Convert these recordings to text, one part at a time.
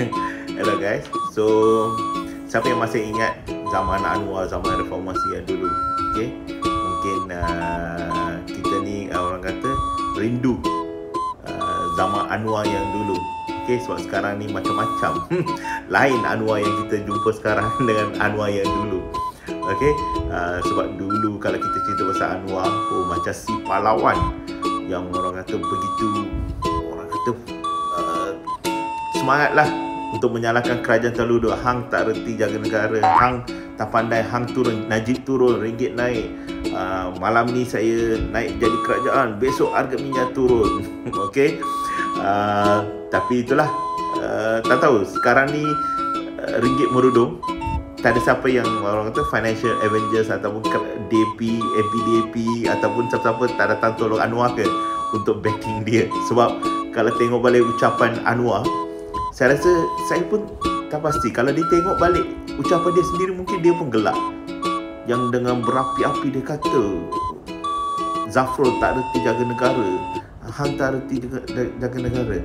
Hello guys. So siapa yang masih ingat zaman Anwar, zaman reformasi yang dulu? Okay. Mungkin uh, kita ni uh, orang kata rindu uh, zaman Anwar yang dulu. Okay, sebab sekarang ni macam-macam. Lain Anwar yang kita jumpa sekarang dengan Anwar yang dulu. Okay, uh, sebab dulu kalau kita cerita pasal Anwar, oh macam si pahlawan yang orang kata begitu orang kata uh, semangatlah untuk menyalahkan kerajaan terlalu dua hang tak reti jaga negara. Hang tak pandai hang turun najib turun ringgit naik. Uh, malam ni saya naik jadi kerajaan besok harga minyak turun. Okey uh, tapi itulah. Uh, tak tahu sekarang ni uh, ringgit merudum tak ada siapa yang orang kata financial avengers ataupun DP, MPDP ataupun siapa-siapa tak datang tolong Anwar ke untuk backing dia. Sebab kalau tengok balik ucapan Anwar saya rasa saya pun tak pasti kalau dia tengok balik ucapan dia sendiri mungkin dia pun gelak yang dengan berapi-api dia kata Zafrul tak reti jaga negara Hang tak reti jaga, jaga negara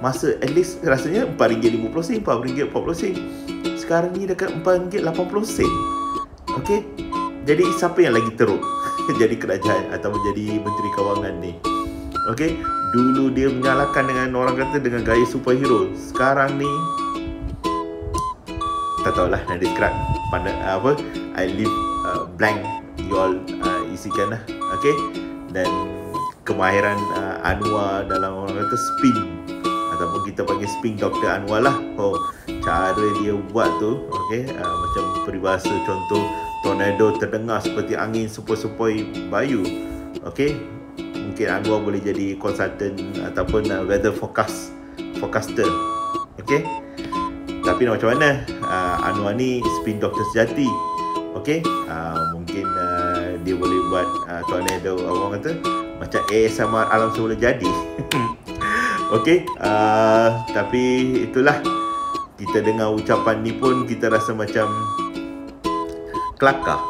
Masa at least rasanya RM4.50 RM4.40 sekarang ni dekat RM4.80 sen. Okey. Jadi siapa yang lagi teruk jadi kerajaan atau menjadi menteri kewangan ni? Okey, dulu dia menyalahkan dengan orang kata dengan gaya superhero. Sekarang ni tak tahulah nak describe pada apa? I leave uh, blank you all uh, isikan lah. Okay dan kemahiran uh, Anwar dalam orang kata spin. Ataupun kita panggil spin Dr. Anwar lah. Oh cara dia buat tu okey? Uh, macam peribahasa contoh tornado terdengar seperti angin sepoi-sepoi bayu. Okey mungkin Anwar boleh jadi consultant ataupun uh, weather forecast forecaster. Okey tapi nak macam mana? Uh, Anwar ni spin doctor sejati. Okey uh, mungkin uh, dia boleh buat uh, tornado orang kata macam ASMR alam semula jadi. Okey uh, tapi itulah. Kita dengar ucapan ni pun kita rasa macam kelakar.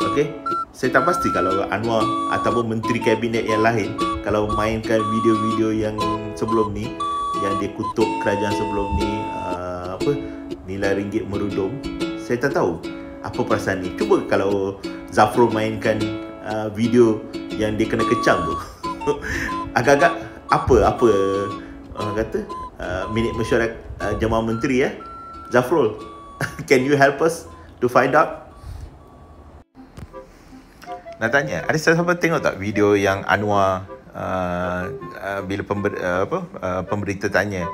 Okey. Saya tak pasti kalau Anwar ataupun menteri kabinet yang lain kalau mainkan video-video yang sebelum ni yang dia kutuk kerajaan sebelum ni uh, apa nilai ringgit merudum saya tak tahu apa perasaan ni cuba kalau Zafrul mainkan uh, video yang dia kena kecam tu agak-agak apa apa orang kata uh, minit mesyuarat uh, jemaah menteri ya. Zafrul, can you help us to find out? Nak tanya, ada siapa tengok tak video yang Anwar uh, uh, bila pember, uh, apa uh, pemberita tanya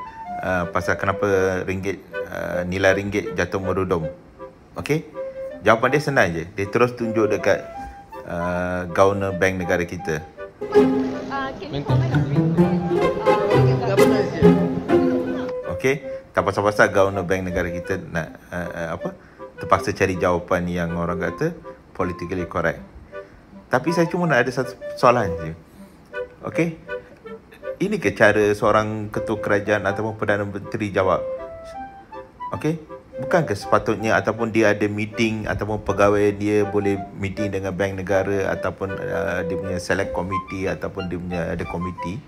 uh, pasal kenapa ringgit uh, nilai ringgit jatuh merudum. Okey? Jawapan dia senang je. Dia terus tunjuk dekat uh, governor bank negara kita. Okey tak pasal-pasal governor bank negara kita nak uh, uh, apa terpaksa cari jawapan yang orang kata politically correct tapi saya cuma nak ada satu soalan je. Okey? Ini ke cara seorang ketua kerajaan ataupun perdana menteri jawab? Okey? Bukan ke sepatutnya ataupun dia ada meeting ataupun pegawai dia boleh meeting dengan bank negara ataupun uh, dia punya select committee ataupun dia punya ada komiti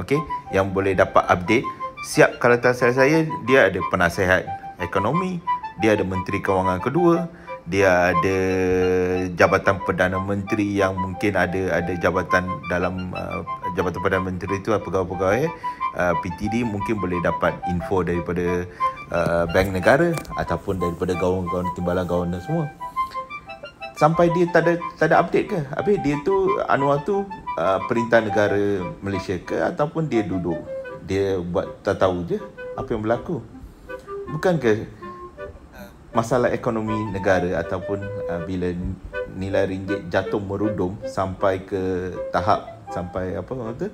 okey? Yang boleh dapat update. Siap kalau tak salah saya dia ada penasihat ekonomi dia ada menteri kewangan kedua dia ada jabatan perdana menteri yang mungkin ada ada jabatan dalam uh, jabatan perdana menteri itu pegawai-pegawai uh, PTD mungkin boleh dapat info daripada uh, bank negara ataupun daripada gawan-gawan timbalan gawan semua. Sampai dia tak ada tak ada update ke? Habis dia tu Anwar tu uh, perintah negara Malaysia ke ataupun dia duduk? Dia buat tak tahu je apa yang berlaku. Bukan ke uh, masalah ekonomi negara ataupun uh, bila nilai ringgit jatuh merudum sampai ke tahap sampai apa kata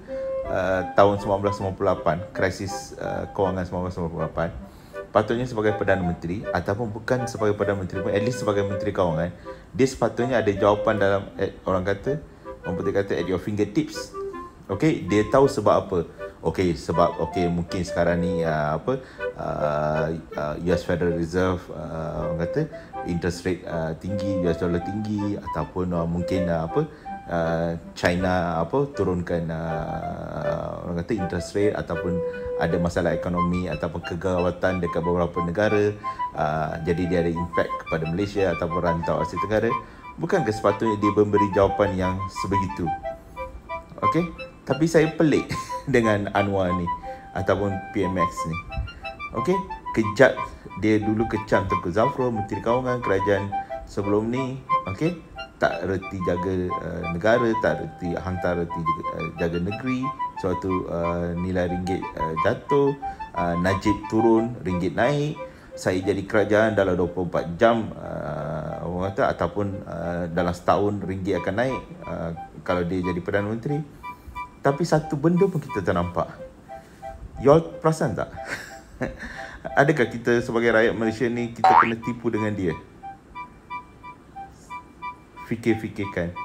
uh, tahun 1998 krisis uh, kewangan 1998 patutnya sebagai perdana menteri ataupun bukan sebagai perdana menteri pun at least sebagai menteri kewangan dia sepatutnya ada jawapan dalam at, orang kata orang kata at your fingertips. Okay, dia tahu sebab apa okey sebab okey mungkin sekarang ni uh, apa uh, uh, US Federal Reserve uh, orang kata interest rate uh, tinggi US dollar tinggi ataupun uh, mungkin uh, apa uh, China apa turunkan uh, orang kata interest rate ataupun ada masalah ekonomi ataupun kegawatan dekat beberapa negara uh, jadi dia ada impact kepada Malaysia ataupun rantau Asia Tenggara. Bukan sepatutnya dia memberi jawapan yang sebegitu? Okey tapi saya pelik dengan Anwar ni ataupun PMX ni. Okey kejap dia dulu kecam Tengku Zafro Menteri Kawangan Kerajaan sebelum ni. Okey tak reti jaga uh, negara tak reti hantar reti jaga, uh, jaga negeri. Suatu uh, nilai ringgit uh, jatuh. Uh, najib turun ringgit naik. Saya jadi kerajaan dalam 24 jam uh, orang kata ataupun uh, dalam setahun ringgit akan naik uh, kalau dia jadi Perdana Menteri tapi satu benda pun kita tak nampak. Y'all perasan tak? Adakah kita sebagai rakyat Malaysia ni kita kena tipu dengan dia? Fikir-fikirkan